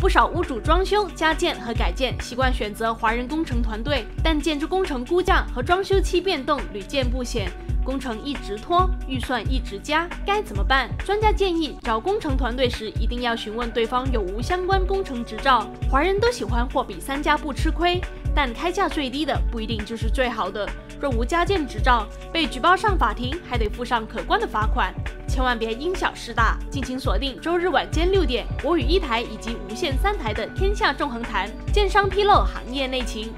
不少屋主装修、加建和改建习惯选择华人工程团队，但建筑工程估价和装修期变动屡见不鲜。工程一直拖，预算一直加，该怎么办？专家建议找工程团队时一定要询问对方有无相关工程执照。华人都喜欢货比三家不吃亏，但开价最低的不一定就是最好的。若无加建执照，被举报上法庭，还得付上可观的罚款。千万别因小失大，敬请锁定周日晚间六点，国语一台以及无线三台的《天下纵横谈》，建商披露行业内情。